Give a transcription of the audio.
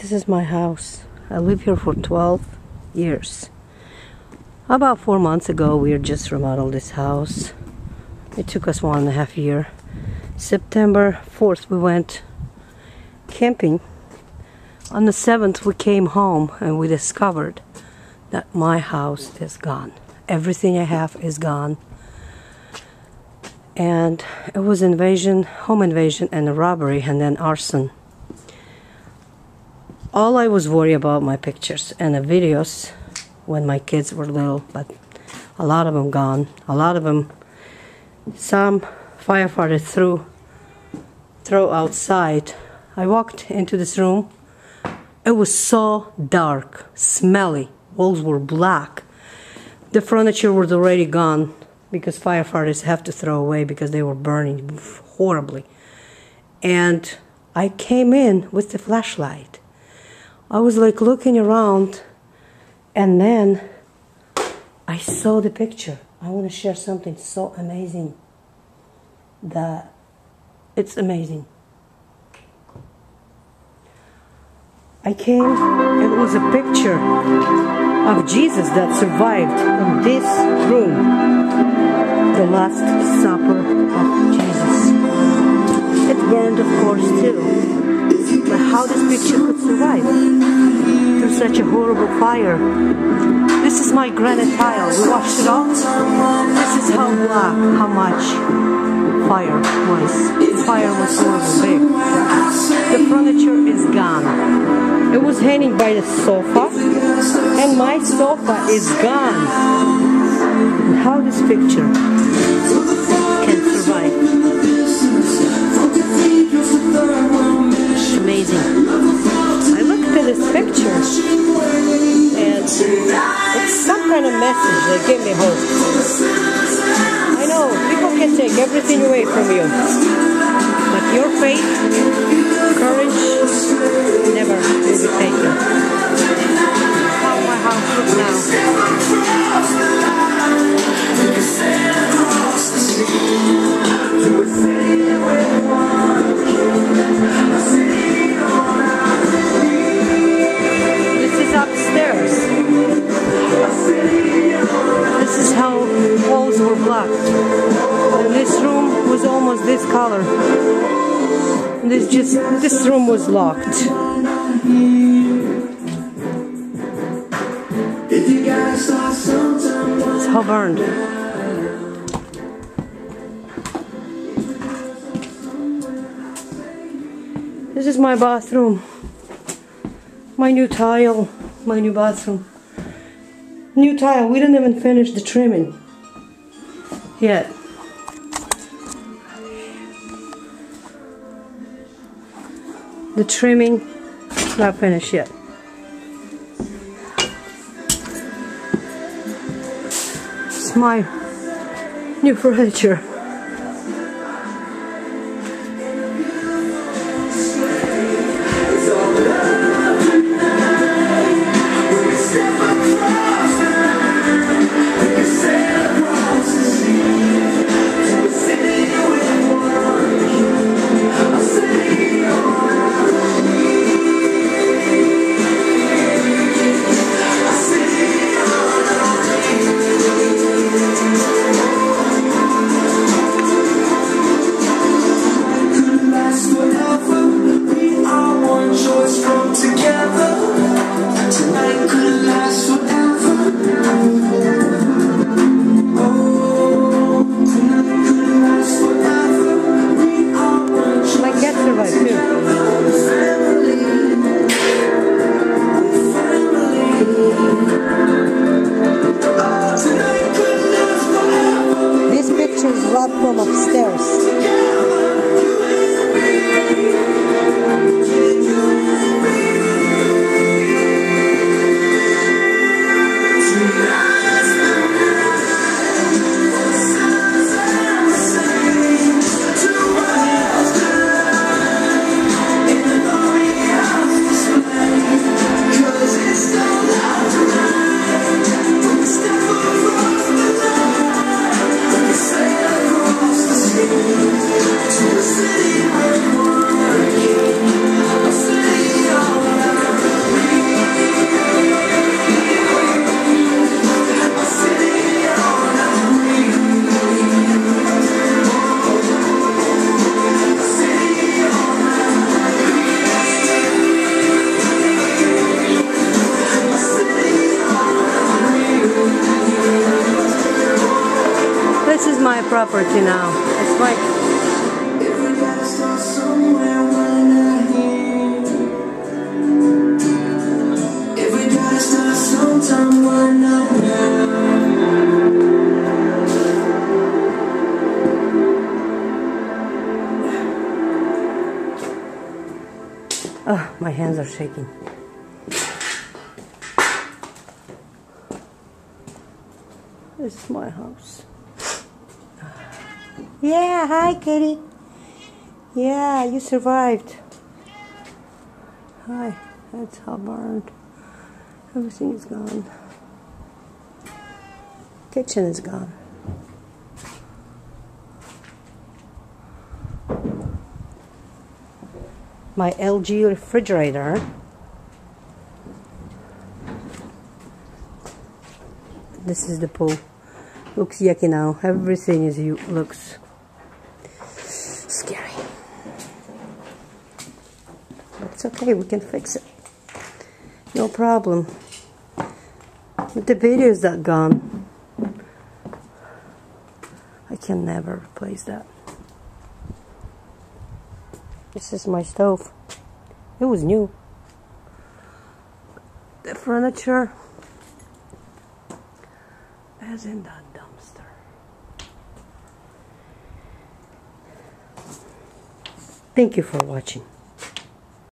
This is my house. I live here for 12 years. About four months ago, we just remodeled this house. It took us one and a half year. September 4th, we went camping. On the 7th, we came home and we discovered that my house is gone. Everything I have is gone. And it was invasion, home invasion, and a robbery, and then arson all I was worried about my pictures and the videos when my kids were little, but a lot of them gone. A lot of them, some firefighters threw, throw outside. I walked into this room. It was so dark, smelly. Walls were black. The furniture was already gone because firefighters have to throw away because they were burning horribly. And I came in with the flashlight I was like looking around and then I saw the picture. I want to share something so amazing that it's amazing. I came, it was a picture of Jesus that survived in this room, the Last Supper of Jesus. It burned, of course, too. How this picture could survive through such a horrible fire. This is my granite tile. We washed it off. This is how black, how much fire was. The fire was horrible big. The furniture is gone. It was hanging by the sofa, and my sofa is gone. And how this picture can survive. Gave me hope. I know people can take everything away from you, but your faith, courage, never will be taken. How my house looks now. And this room was almost this color. This just this room was locked. It's how burned. This is my bathroom. My new tile my new bathroom. New tile, we didn't even finish the trimming yet. The trimming, not finished yet. It's my new furniture. from upstairs. Sometime when I hear. Oh, my hands are shaking. This is my house. Yeah, hi, Kitty. Yeah, you survived. Hi, that's how burned. Everything is gone. Kitchen is gone. My LG refrigerator. This is the pool. Looks yucky now. Everything is you looks scary. But it's okay, we can fix it. No problem. But the video is not gone. I can never replace that. This is my stove. It was new. The furniture is in that dumpster. Thank you for watching.